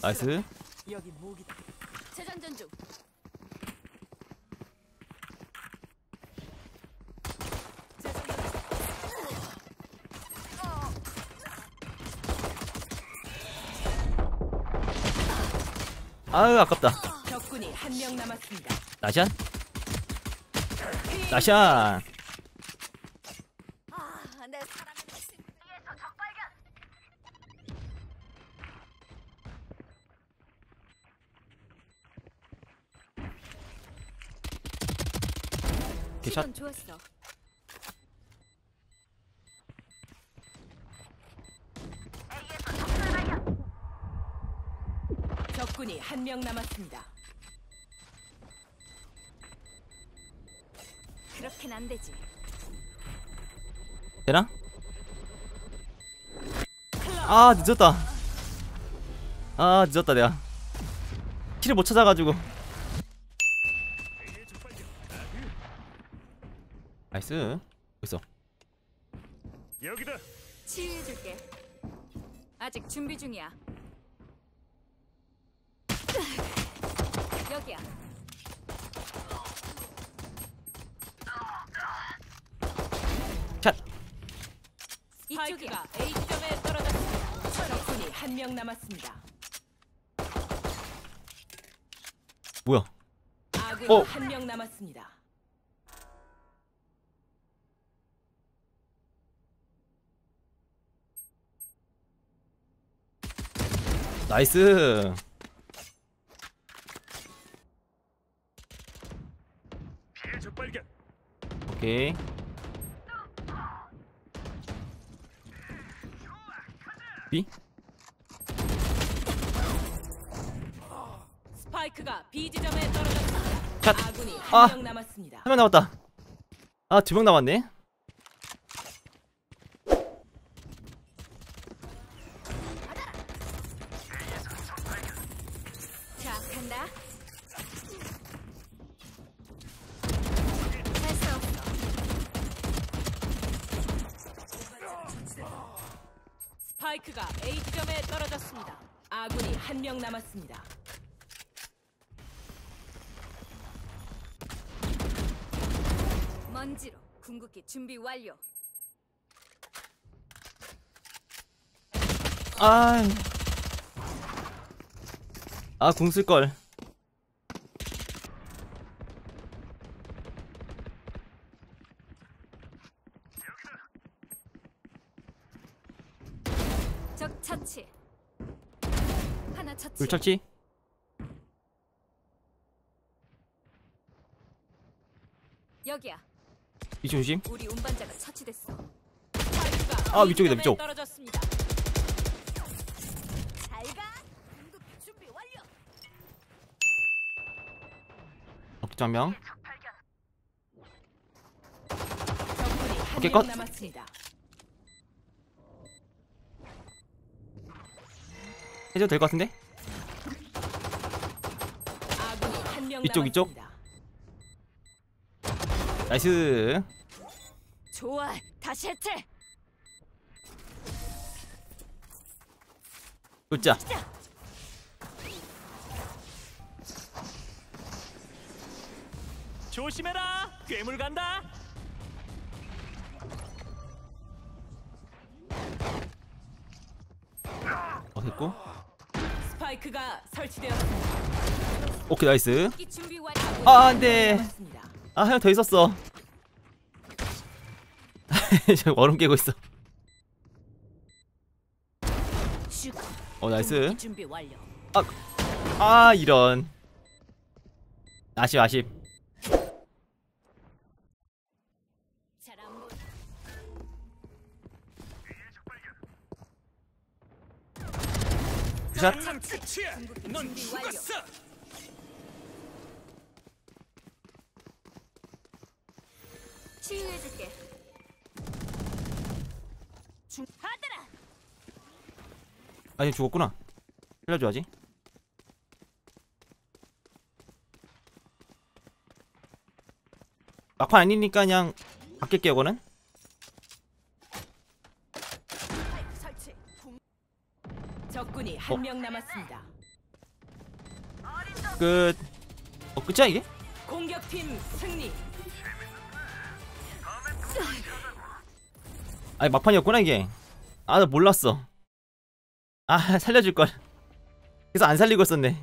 나이스. 여기 중. 재장전 중. 아유 아깝다. 적군이 한 명 남았습니다. 나샷 나샷 아, 내 사랑은 위에서 적발견. 개샷 좋았어. 적군이 한 명 남았습니다. 그렇게는 안 되지. 되나? 아 늦었다 아 늦었다 내가 키를 못 찾아가지고 nice 있어 여기다. 치유해줄게. 아직 준비 중이야. 여기야. 샷 이쪽이야. A점에 떨어졌습니다. 적군이 한 명 남았습니다. 뭐야 아군이 어. 한명 남았습니다. Nice. 오케이 B 스파이크가 B 지점에 떨어졌습니다. 샷. 아군이 아. 한명 남았습니다. 한 명 남았다 아 두 명 남았네 간다. 없어. 스파이크가 A 지점에 떨어졌습니다. 아군이 한 명 남았습니다. 먼지로 궁극기 준비 완료. 아. 아, 궁 쓸걸. 적 처치. 하나 처치. 불 쳤지? 여기야. 이쪽 조심. 우리 운반자가 처치됐어. 아, 위쪽이다, 위쪽. 떨어졌습 어깨 한 명. 적군이 한 오케이, 명 컷. 해줘도 될 것 같은데? 이쪽, 이쪽. Nice. 좋아, 다시 해체. Good 자. 조심해라. 괴물 간다. 어, 됐고. 스파이크가 설치되었습니다. 오케이, nice. 이 준비 완료. 아, 안 돼. 남았습니다. 아, 한명더 있었어. 저 얼음 깨고 있어. 슈. 어, 나이스. 준비 완료. 아, 이런. 아쉽, 아쉽. 샷. 치유해줄게. 중. 하더라. 아니, 죽었구나. 살려줘야지. 막판 아니니까 그냥 바뀔게요, 이거는. 스파이크 설치. 적군이 한 명 남았습니다. 끝 어, 끝이야 이게? 공격팀 승리. 아니 막판이었구나 이게 아 나 몰랐어 아 살려줄 걸 그래서 안 살리고 있었네